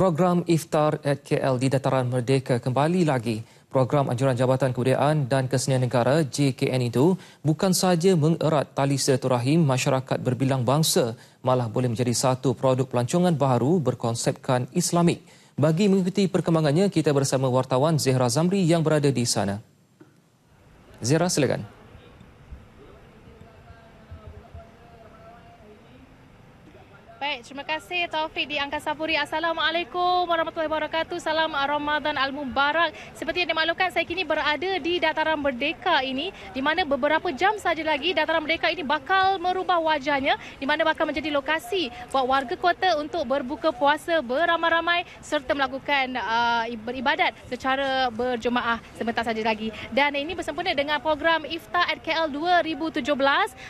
Program Iftar at KL di Dataran Merdeka kembali lagi. Program Anjuran Jabatan Kebudayaan dan Kesenian Negara JKN itu bukan sahaja mengerat tali silaturahim masyarakat berbilang bangsa, malah boleh menjadi satu produk pelancongan baru berkonsepkan Islamik. Bagi mengikuti perkembangannya, kita bersama wartawan Zehra Zamri yang berada di sana. Zehra, silakan. Baik, terima kasih Taufik di Angkasa Puri. Assalamualaikum warahmatullahi wabarakatuh. Salam Ramadan Al-Mubarak. Seperti yang dimaklumkan, saya kini berada di Dataran Merdeka ini di mana beberapa jam saja lagi Dataran Merdeka ini bakal merubah wajahnya di mana bakal menjadi lokasi buat warga kota untuk berbuka puasa beramai-ramai serta melakukan uh, beribadat secara berjemaah sebentar saja lagi. Dan ini bersempena dengan program Iftar at KL 2017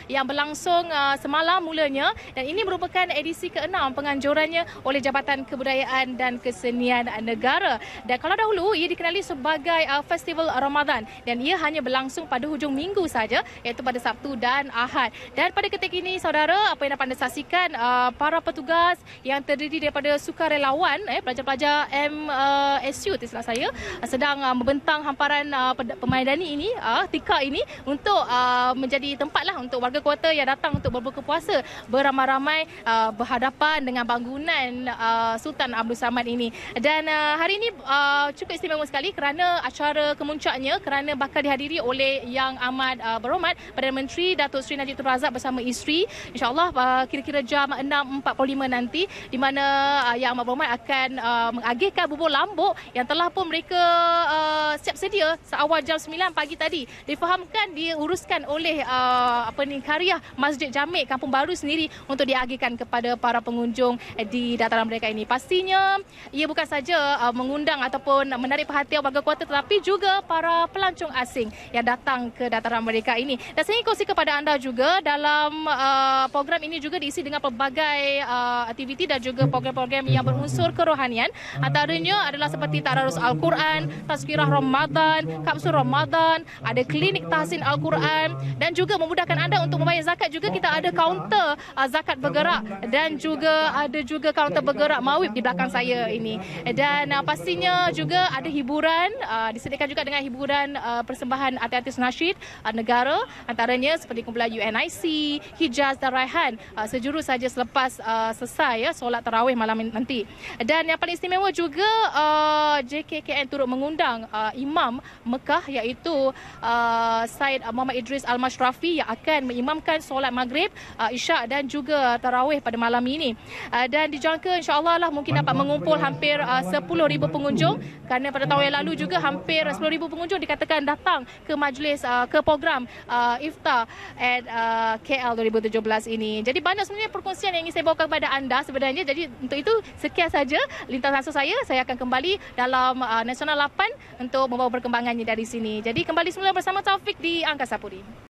yang berlangsung uh, semalam mulanya dan ini merupakan edisi edisi ke-6 penganjurannya oleh Jabatan Kebudayaan dan Kesenian Negara. Dan kalau dahulu ia dikenali sebagai uh, Festival Ramadan dan ia hanya berlangsung pada hujung minggu saja iaitu pada Sabtu dan Ahad. Dan pada ketika ini saudara apa yang dapat anda saksikan uh, para petugas yang terdiri daripada sukarelawan eh pelajar-pelajar MSU uh, saya uh, sedang uh, membentang hamparan uh, pemaidani ini uh, tika ini untuk uh, menjadi tempatlah untuk warga kota yang datang untuk berbuka puasa beramai-ramai uh, berhadapan dengan bangunan uh, Sultan Abdul Samad ini. Dan uh, hari ini uh, cukup istimewa sekali kerana acara kemuncaknya kerana bakal dihadiri oleh Yang Amat uh, Berhormat Perdana Menteri Datuk Seri Najib Razak bersama isteri. InsyaAllah uh, kira-kira jam 6.45 nanti di mana uh, Yang Amat Berhormat akan uh, mengagihkan bubur lambuk yang telah pun mereka uh, siap sedia seawal jam 9 pagi tadi. Difahamkan diuruskan oleh uh, apa ni Kariah Masjid Jamik Kampung Baru sendiri untuk diagihkan kepada para pengunjung di dataran mereka ini. Pastinya ia bukan saja uh, mengundang ataupun menarik perhatian warga kota tetapi juga para pelancong asing yang datang ke dataran mereka ini. Dan saya ingin kongsi kepada anda juga dalam uh, program ini juga diisi dengan pelbagai uh, aktiviti dan juga program-program yang berunsur kerohanian. Antaranya adalah seperti Tadarus Al-Quran, Tazkirah Ramadan, Kapsul Ramadan, ada klinik tahsin Al-Quran dan juga memudahkan anda untuk membayar zakat juga kita ada kaunter uh, zakat bergerak dan dan juga ada juga kaunter bergerak mawib di belakang saya ini. Dan uh, pastinya juga ada hiburan, uh, disediakan juga dengan hiburan uh, persembahan artis-artis nasyid uh, negara antaranya seperti kumpulan UNIC, Hijaz dan Raihan uh, sejuru saja selepas uh, selesai ya solat tarawih malam nanti. Dan yang paling istimewa juga uh, JKKN turut mengundang uh, imam Mekah iaitu uh, Said Muhammad Idris Al-Mashrafi yang akan mengimamkan solat maghrib, uh, isyak dan juga tarawih pada malam kami ini. Uh, dan dijangka insyaAllah lah mungkin dapat mengumpul hampir uh, 10,000 pengunjung kerana pada tahun yang lalu juga hampir 10,000 pengunjung dikatakan datang ke majlis, uh, ke program uh, Iftar at uh, KL 2017 ini. Jadi banyak sebenarnya perkongsian yang ingin saya bawakan kepada anda sebenarnya. Jadi untuk itu sekian saja lintas langsung saya. Saya akan kembali dalam uh, Nasional 8 untuk membawa perkembangannya dari sini. Jadi kembali semula bersama Taufik di Angkasa Puri.